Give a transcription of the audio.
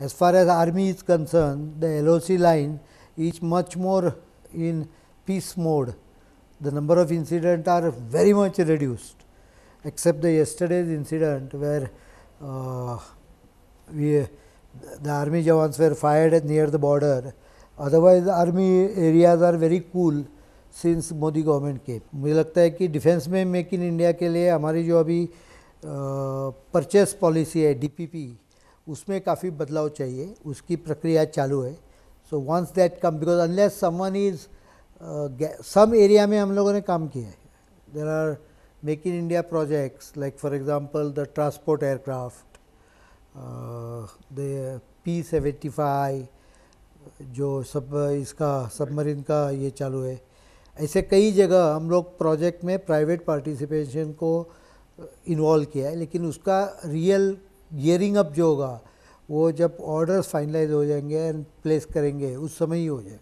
As far as army is concerned, the LOC line is much more in peace mode. The number of incidents are very much reduced, except the yesterday's incident where uh, we the army jawans were fired near the border. Otherwise, the army areas are very cool since Modi government के मुझे लगता है कि defence में make in India के लिए हमारी जो अभी परचेस पॉलिसी है डीपीपी उसमें काफ़ी बदलाव चाहिए, उसकी प्रक्रिया चालू है। So once that come because unless someone is some area में हम लोगों ने काम किया है। There are make in India projects like for example the transport aircraft the P seventy five जो सब, इसका सबमरीन का ये चालू है। ऐसे कई जगह हम लोग प्रोजेक्ट में प्राइवेट पार्टिसिपेशन को इन्वॉल्व किया है, लेकिन उसका रियल गियरिंग अप जो होगा, वो जब ऑर्डर्स फाइनलाइज हो जाएँगे एंड प्लेस करेंगे, उस समय ही हो जाए